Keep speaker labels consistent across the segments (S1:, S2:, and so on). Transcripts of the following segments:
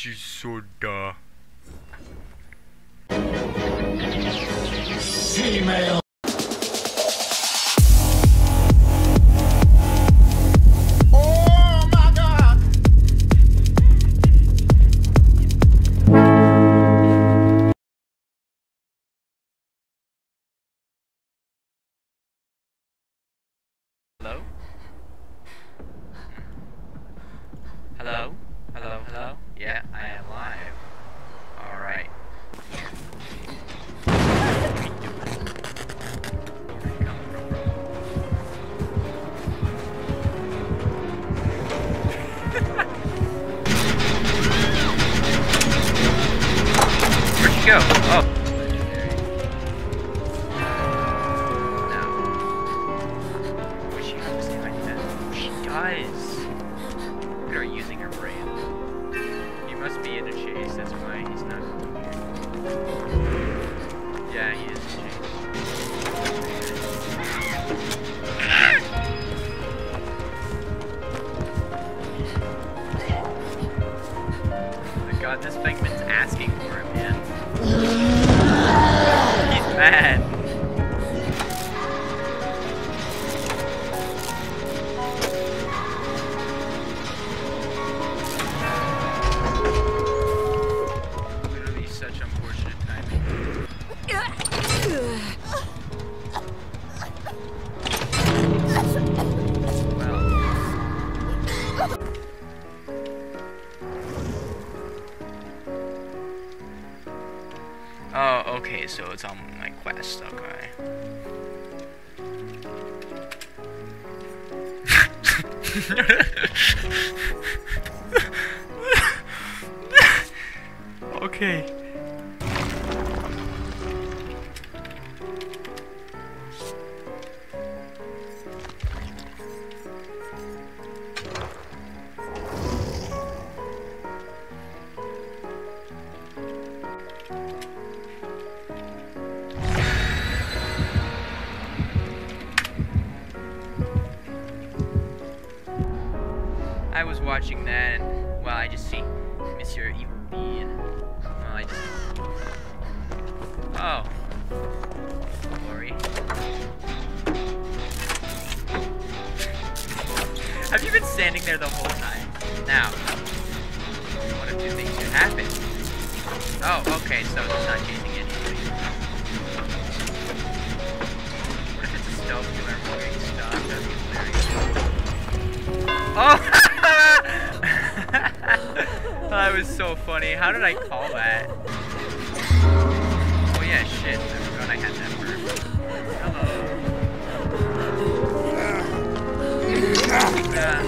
S1: Kazuichi Soda. Hello? Yeah, I am live. Alright. Where'd she go? Oh. A okay. I was watching that, and well, I just see Monsieur Evil Bean. Well, I just. Oh. Have you been standing there the whole time? Now, one of two things happen. Oh, okay, so it's not chasing anything. What if it's a stealth killer moving stuff? That'd be hilarious. Oh! was so funny. How did I call that? Oh yeah, shit. I forgot I had that word. Hello. Uh,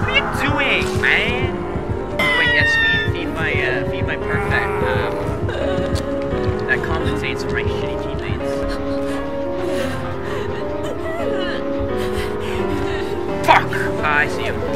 S1: what are you doing, man? Wait, yes, feed, feed my, uh, feed my perk that, um, that compensates for my shitty teammates. Fuck! Ah, I see him.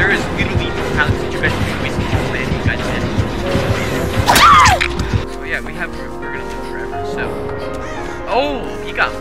S1: There is literally no talent that you guys. Oh yeah, we have, we're, gonna forever, so. Oh, he got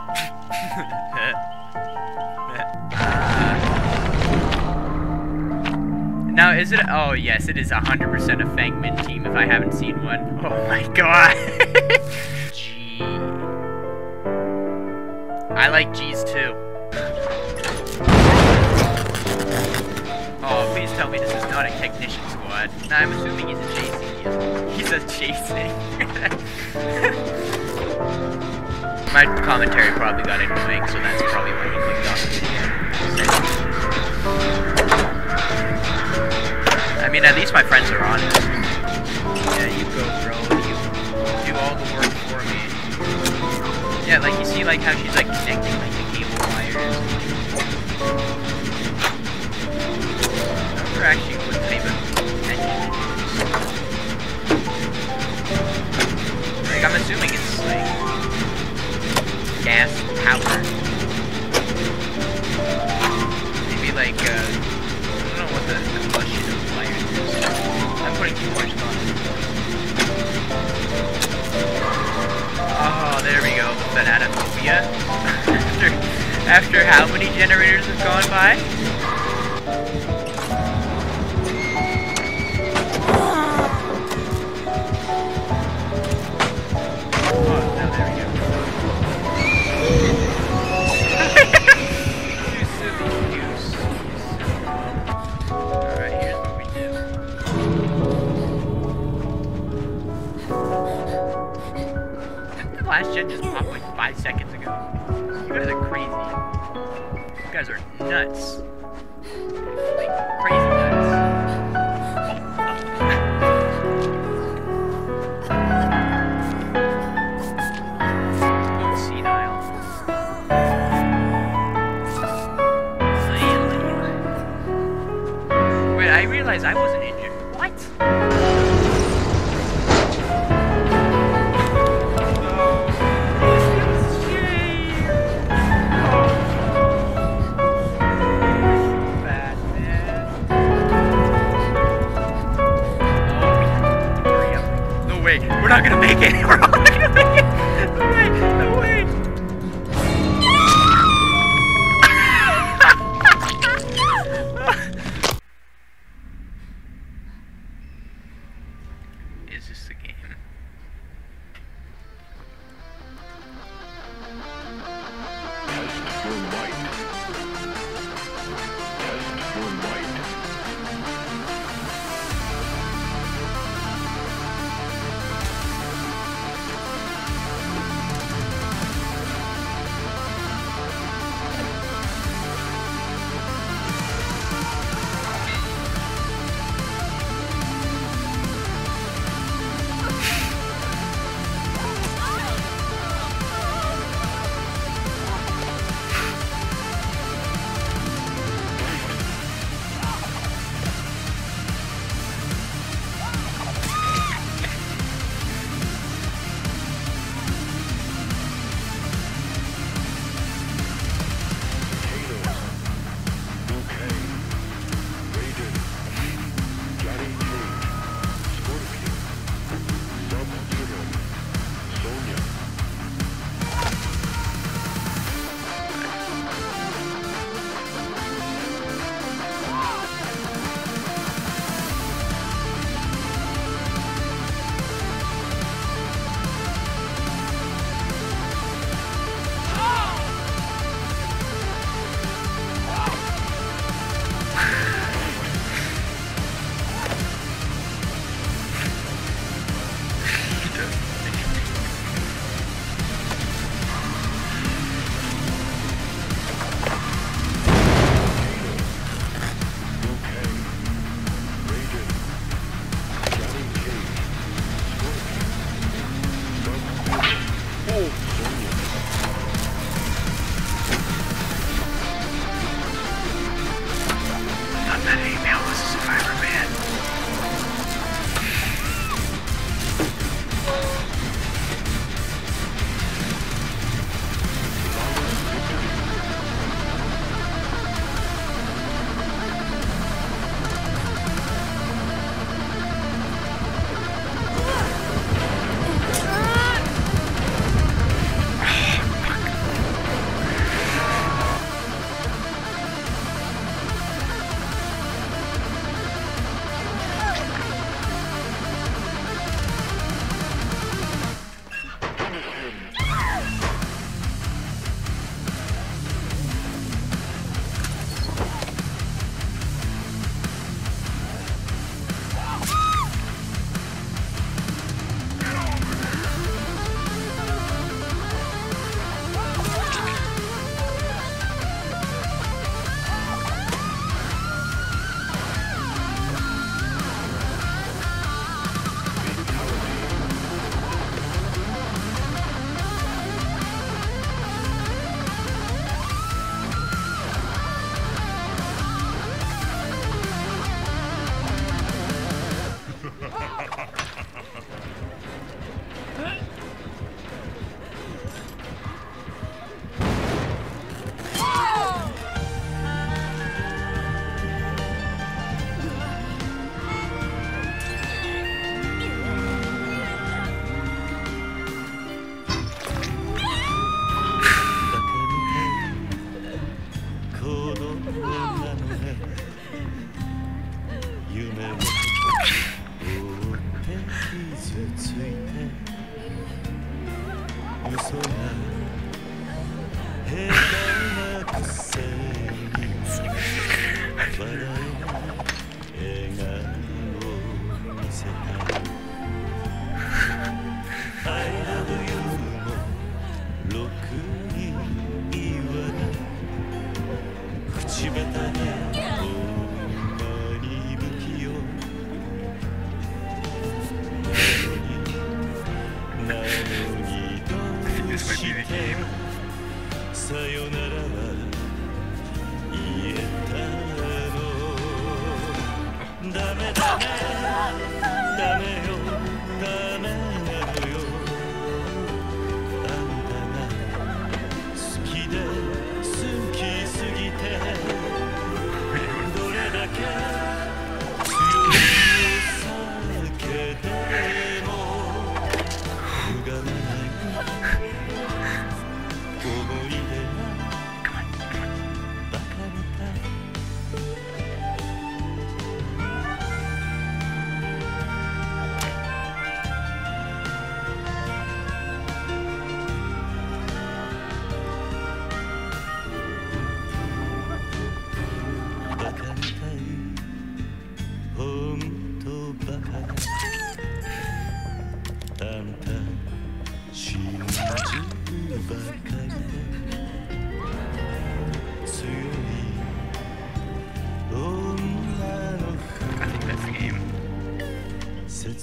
S1: Now, is it? Oh, yes, it is 100% a Feng Min team if I haven't seen one. Oh my god. G. I like G's too. Oh, please tell me this is not a technician squad. Nah, I'm assuming he's a chasing. He's a chasing. My commentary probably got annoying, so that's probably why he clicked off. I mean, at least my friends are honest. Yeah, you go, bro. You do all the work for me. Yeah, like you see, like how she's like connecting like the cable wires. I wonder actually what type Oh, there we go. Thanatophobia. after, after how many generators have gone by? Not gonna make it. We're not gonna make it.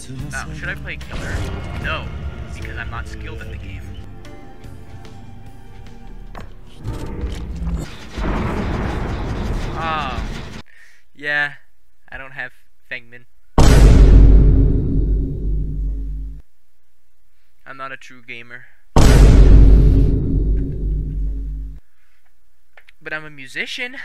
S1: Oh, should I play killer? No, because I'm not skilled at the game. Oh. Yeah, I don't have Feng Min. I'm not a true gamer. But I'm a musician.